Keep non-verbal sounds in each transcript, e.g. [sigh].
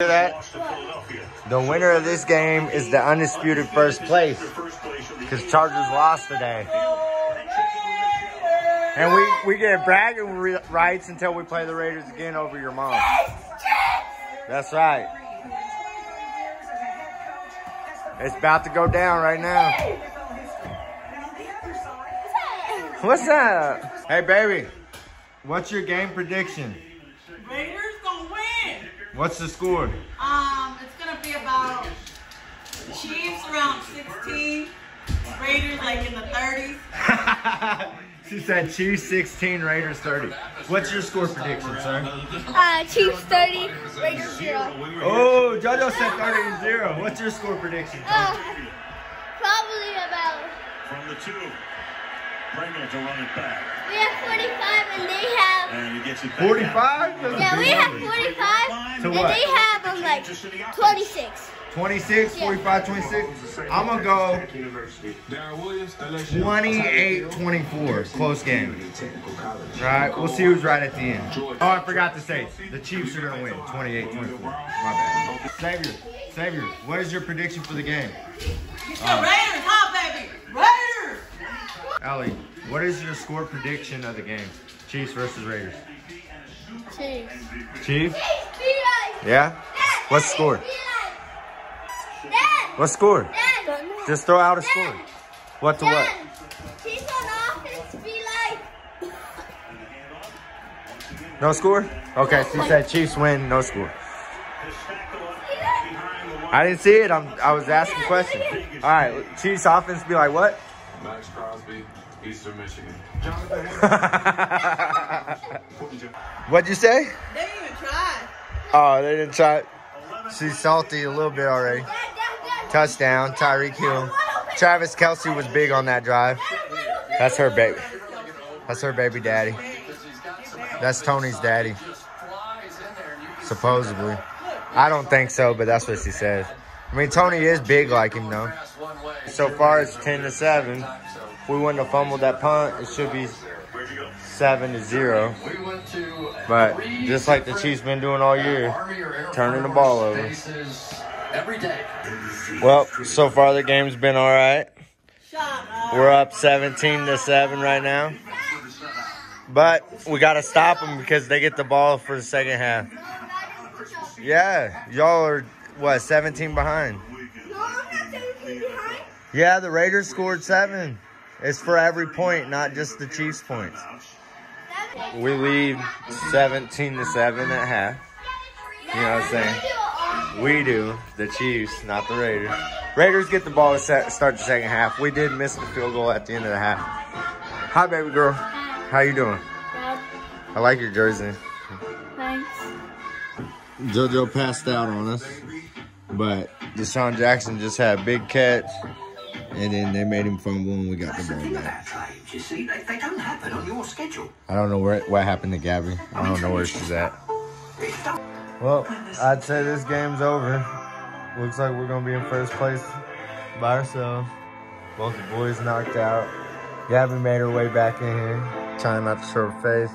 That? The winner of this game is the undisputed first place because Chargers lost today. And we, we get bragging rights until we play the Raiders again over your mom. That's right. It's about to go down right now. What's that? Hey, baby. What's your game prediction? Raiders gonna win. What's the score? Um, it's gonna be about Chiefs around 16, Raiders like in the 30s. [laughs] she said Chiefs 16, Raiders 30. What's your score prediction, sir? Uh, Chiefs 30, Raiders 0. Oh, JoJo said 30 and 0. What's your score prediction? Uh, probably about, From the two. Pringle to run it back. we have 45 and they have, And he gets it 45? Yeah, we have number. 45 To and what? they have um, like 26. 26, 45, 26. I'm going to go 28 24. Close game. All right, we'll see who's right at the end. Oh, I forgot to say, the Chiefs are going to win 28 24. My bad. Savior, Savior, what is your prediction for the game? The Raiders, huh, baby? Raiders! Allie, what is your score prediction of the game? Chiefs versus Raiders. Chiefs. Chiefs? Yeah? What's the score? What score? Just throw out a score. What to what? Dad, on offense be like, No score? Okay, she said Chiefs win, no score. I didn't see it. I'm I was asking questions. All right, Chiefs offense be like what? Maxx Crosby, Eastern Michigan. [laughs] What'd you say? Oh, they didn't try. She's salty a little bit already. Touchdown, Tyreek Hill. Travis Kelce was big on that drive. That's her baby. That's her baby daddy. That's Tony's daddy. Supposedly. I don't think so, but that's what she says. I mean, Tony is big like him, though. So far, it's 10 to 7. If we wouldn't have fumbled that punt, it should be 7 to 0. But just like the Chiefs been doing all year, turning the ball over. Well, so far the game's been all right. We're up 17 to 7 right now. But we got to stop them because they get the ball for the second half. Yeah, y'all are, what, 17 behind? No, I'm not 17 behind. Yeah, the Raiders scored seven. It's for every point, not just the Chiefs' points. We lead 17 to 7 at half. You know what I'm saying? We do, the Chiefs, not the Raiders. Raiders get the ball to set, start the second half. We did miss the field goal at the end of the half. Hi, baby girl. How you doing? Dad, I like your jersey. thanks. JoJo passed out on us, but DeSean Jackson just had a big catch, and then they made him fumble, and we got the ball back. you see, they, they don't happen on your schedule. I don't know where what happened to Gabby. I don't know where she's at. Well, I'd say this game's over. Looks like we're gonna be in first place by ourselves. Both the boys knocked out. Gabby made her way back in here, trying not to show her face.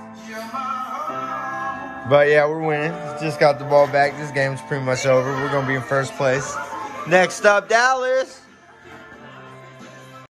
But yeah, we're winning. Just got the ball back. This game's pretty much over. We're gonna be in first place. Next up, Dallas.